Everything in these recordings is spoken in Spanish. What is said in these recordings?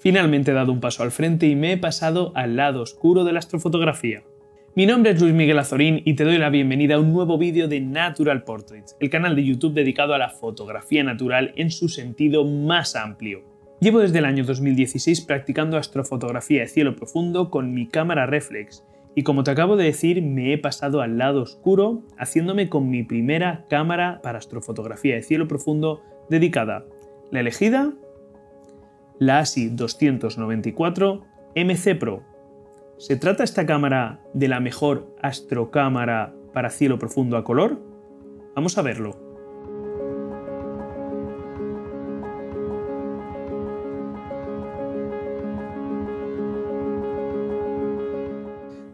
Finalmente he dado un paso al frente y me he pasado al lado oscuro de la astrofotografía. Mi nombre es Luis Miguel Azorín y te doy la bienvenida a un nuevo vídeo de Natural Portraits, el canal de YouTube dedicado a la fotografía natural en su sentido más amplio. Llevo desde el año 2016 practicando astrofotografía de cielo profundo con mi cámara reflex y como te acabo de decir me he pasado al lado oscuro haciéndome con mi primera cámara para astrofotografía de cielo profundo dedicada. La elegida la ASI 294 MC Pro. ¿Se trata esta cámara de la mejor astrocámara para cielo profundo a color? Vamos a verlo.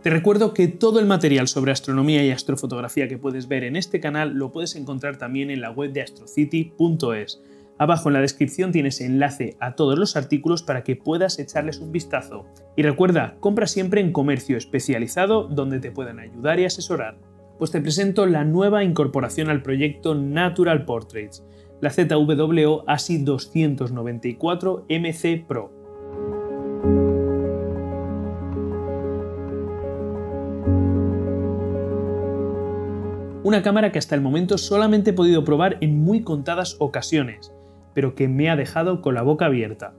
Te recuerdo que todo el material sobre astronomía y astrofotografía que puedes ver en este canal lo puedes encontrar también en la web de astrocity.es Abajo en la descripción tienes enlace a todos los artículos para que puedas echarles un vistazo. Y recuerda, compra siempre en comercio especializado donde te puedan ayudar y asesorar. Pues te presento la nueva incorporación al proyecto Natural Portraits, la ZWO ASI 294 MC Pro. Una cámara que hasta el momento solamente he podido probar en muy contadas ocasiones, pero que me ha dejado con la boca abierta.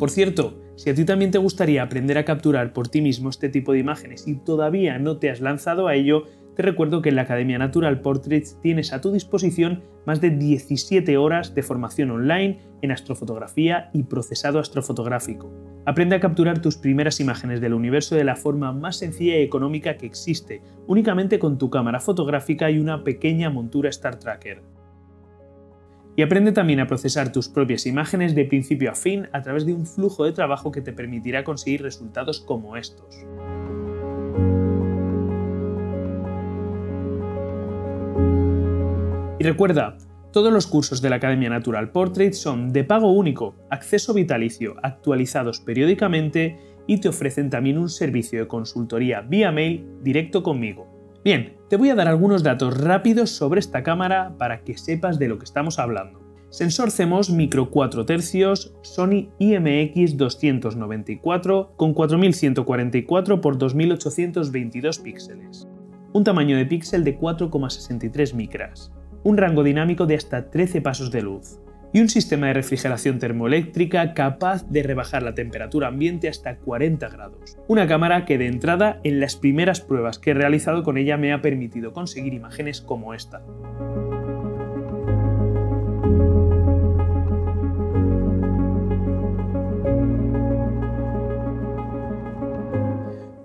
Por cierto, si a ti también te gustaría aprender a capturar por ti mismo este tipo de imágenes y todavía no te has lanzado a ello, te recuerdo que en la Academia Natural Portraits tienes a tu disposición más de 17 horas de formación online en astrofotografía y procesado astrofotográfico. Aprende a capturar tus primeras imágenes del universo de la forma más sencilla y económica que existe, únicamente con tu cámara fotográfica y una pequeña montura Star Tracker y aprende también a procesar tus propias imágenes de principio a fin a través de un flujo de trabajo que te permitirá conseguir resultados como estos. Y recuerda, todos los cursos de la Academia Natural Portrait son de pago único, acceso vitalicio, actualizados periódicamente y te ofrecen también un servicio de consultoría vía mail directo conmigo. Bien, te voy a dar algunos datos rápidos sobre esta cámara para que sepas de lo que estamos hablando. Sensor CMOS micro 4 tercios Sony IMX 294 con 4144 x 2822 píxeles. Un tamaño de píxel de 4,63 micras. Un rango dinámico de hasta 13 pasos de luz y un sistema de refrigeración termoeléctrica capaz de rebajar la temperatura ambiente hasta 40 grados. Una cámara que de entrada en las primeras pruebas que he realizado con ella me ha permitido conseguir imágenes como esta.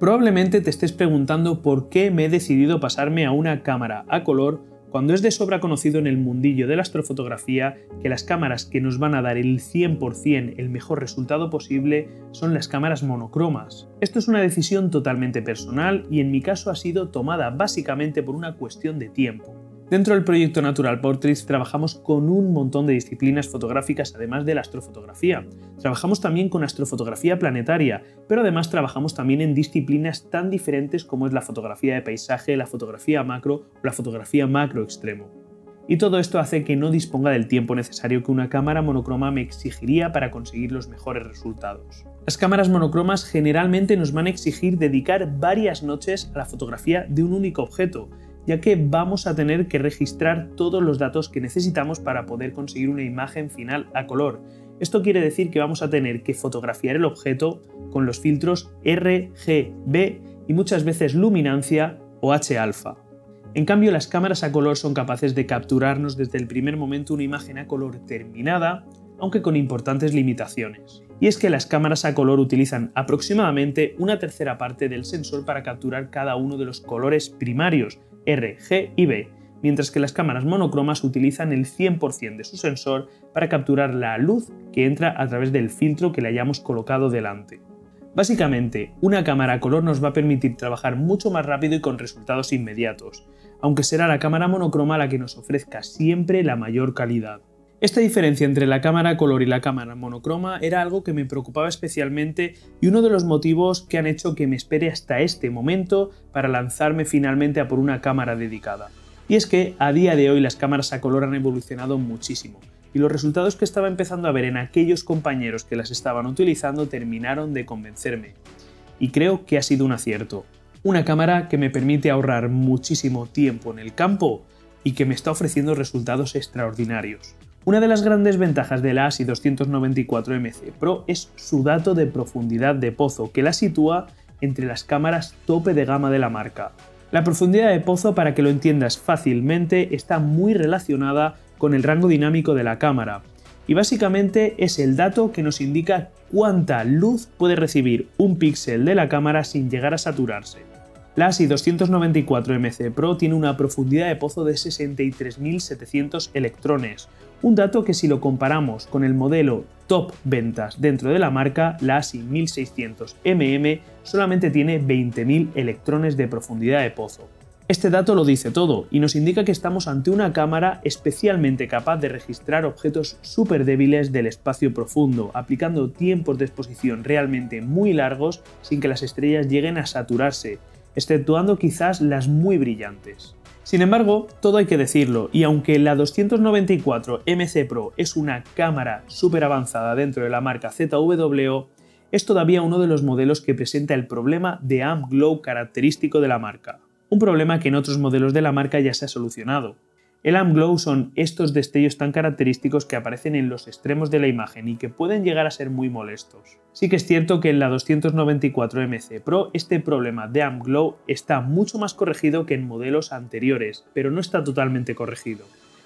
Probablemente te estés preguntando por qué me he decidido pasarme a una cámara a color cuando es de sobra conocido en el mundillo de la astrofotografía que las cámaras que nos van a dar el 100% el mejor resultado posible son las cámaras monocromas. Esto es una decisión totalmente personal y en mi caso ha sido tomada básicamente por una cuestión de tiempo. Dentro del proyecto Natural Portraits trabajamos con un montón de disciplinas fotográficas además de la astrofotografía. Trabajamos también con astrofotografía planetaria, pero además trabajamos también en disciplinas tan diferentes como es la fotografía de paisaje, la fotografía macro o la fotografía macro extremo. Y todo esto hace que no disponga del tiempo necesario que una cámara monocroma me exigiría para conseguir los mejores resultados. Las cámaras monocromas generalmente nos van a exigir dedicar varias noches a la fotografía de un único objeto, ya que vamos a tener que registrar todos los datos que necesitamos para poder conseguir una imagen final a color. Esto quiere decir que vamos a tener que fotografiar el objeto con los filtros RGB y muchas veces luminancia o H-alfa. En cambio, las cámaras a color son capaces de capturarnos desde el primer momento una imagen a color terminada, aunque con importantes limitaciones. Y es que las cámaras a color utilizan aproximadamente una tercera parte del sensor para capturar cada uno de los colores primarios, R, G y B, mientras que las cámaras monocromas utilizan el 100% de su sensor para capturar la luz que entra a través del filtro que le hayamos colocado delante. Básicamente, una cámara color nos va a permitir trabajar mucho más rápido y con resultados inmediatos, aunque será la cámara monocroma la que nos ofrezca siempre la mayor calidad. Esta diferencia entre la cámara color y la cámara monocroma era algo que me preocupaba especialmente y uno de los motivos que han hecho que me espere hasta este momento para lanzarme finalmente a por una cámara dedicada. Y es que a día de hoy las cámaras a color han evolucionado muchísimo. y los resultados que estaba empezando a ver en aquellos compañeros que las estaban utilizando terminaron de convencerme. Y creo que ha sido un acierto. Una cámara que me permite ahorrar muchísimo tiempo en el campo y que me está ofreciendo resultados extraordinarios. Una de las grandes ventajas de la ASI 294MC Pro es su dato de profundidad de pozo, que la sitúa entre las cámaras tope de gama de la marca. La profundidad de pozo, para que lo entiendas fácilmente, está muy relacionada con el rango dinámico de la cámara, y básicamente es el dato que nos indica cuánta luz puede recibir un píxel de la cámara sin llegar a saturarse. La ASI 294MC Pro tiene una profundidad de pozo de 63.700 electrones, un dato que si lo comparamos con el modelo top ventas dentro de la marca, la ASI 1600mm solamente tiene 20.000 electrones de profundidad de pozo. Este dato lo dice todo y nos indica que estamos ante una cámara especialmente capaz de registrar objetos súper débiles del espacio profundo, aplicando tiempos de exposición realmente muy largos sin que las estrellas lleguen a saturarse, exceptuando quizás las muy brillantes. Sin embargo, todo hay que decirlo, y aunque la 294 MC Pro es una cámara súper avanzada dentro de la marca ZWO, es todavía uno de los modelos que presenta el problema de AMP Glow característico de la marca, un problema que en otros modelos de la marca ya se ha solucionado. El AMP Glow son estos destellos tan característicos que aparecen en los extremos de la imagen y que pueden llegar a ser muy molestos. Sí que es cierto que en la 294MC Pro este problema de AMP Glow está mucho más corregido que en modelos anteriores, pero no está totalmente corregido.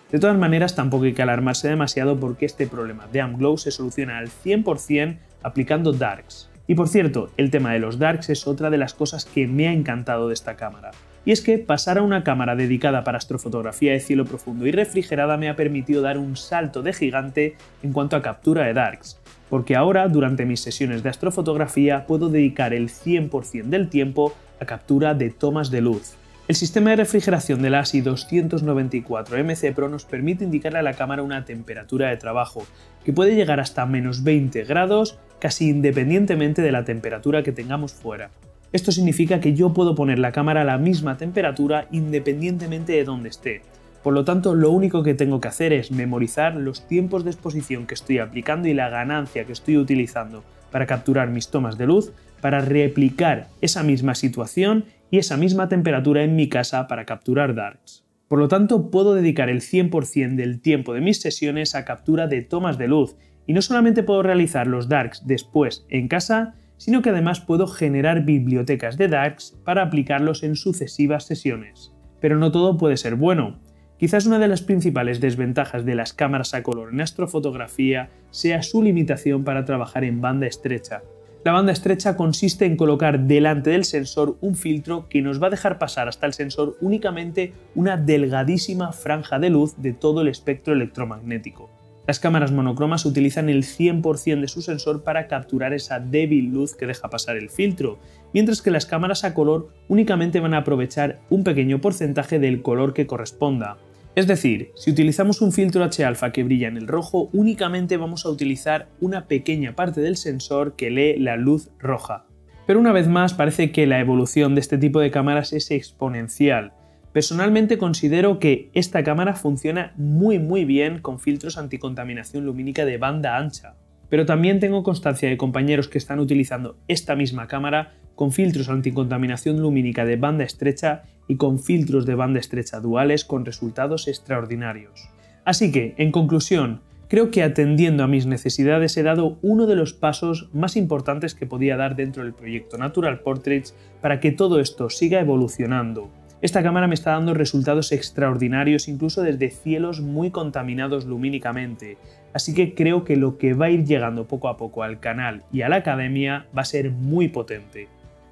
De todas maneras, tampoco hay que alarmarse demasiado porque este problema de AMP Glow se soluciona al 100% aplicando Darks. Y por cierto, el tema de los Darks es otra de las cosas que me ha encantado de esta cámara y es que pasar a una cámara dedicada para astrofotografía de cielo profundo y refrigerada me ha permitido dar un salto de gigante en cuanto a captura de darks, porque ahora durante mis sesiones de astrofotografía puedo dedicar el 100% del tiempo a captura de tomas de luz. El sistema de refrigeración de la ASI 294 MC Pro nos permite indicarle a la cámara una temperatura de trabajo, que puede llegar hasta menos 20 grados casi independientemente de la temperatura que tengamos fuera. Esto significa que yo puedo poner la cámara a la misma temperatura independientemente de donde esté. Por lo tanto, lo único que tengo que hacer es memorizar los tiempos de exposición que estoy aplicando y la ganancia que estoy utilizando para capturar mis tomas de luz, para replicar esa misma situación y esa misma temperatura en mi casa para capturar darks. Por lo tanto, puedo dedicar el 100% del tiempo de mis sesiones a captura de tomas de luz y no solamente puedo realizar los darks después en casa, sino que además puedo generar bibliotecas de darks para aplicarlos en sucesivas sesiones. Pero no todo puede ser bueno. Quizás una de las principales desventajas de las cámaras a color en astrofotografía sea su limitación para trabajar en banda estrecha. La banda estrecha consiste en colocar delante del sensor un filtro que nos va a dejar pasar hasta el sensor únicamente una delgadísima franja de luz de todo el espectro electromagnético. Las cámaras monocromas utilizan el 100% de su sensor para capturar esa débil luz que deja pasar el filtro, mientras que las cámaras a color únicamente van a aprovechar un pequeño porcentaje del color que corresponda. Es decir, si utilizamos un filtro H-alfa que brilla en el rojo, únicamente vamos a utilizar una pequeña parte del sensor que lee la luz roja. Pero una vez más parece que la evolución de este tipo de cámaras es exponencial, Personalmente considero que esta cámara funciona muy muy bien con filtros anticontaminación lumínica de banda ancha, pero también tengo constancia de compañeros que están utilizando esta misma cámara con filtros anticontaminación lumínica de banda estrecha y con filtros de banda estrecha duales con resultados extraordinarios. Así que, en conclusión, creo que atendiendo a mis necesidades he dado uno de los pasos más importantes que podía dar dentro del proyecto Natural Portraits para que todo esto siga evolucionando esta cámara me está dando resultados extraordinarios incluso desde cielos muy contaminados lumínicamente, así que creo que lo que va a ir llegando poco a poco al canal y a la academia va a ser muy potente.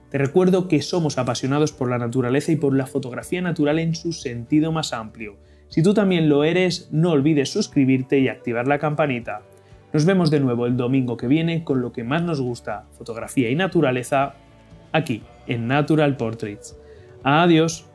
Te recuerdo que somos apasionados por la naturaleza y por la fotografía natural en su sentido más amplio. Si tú también lo eres, no olvides suscribirte y activar la campanita. Nos vemos de nuevo el domingo que viene con lo que más nos gusta, fotografía y naturaleza, aquí, en Natural Portraits. Adiós.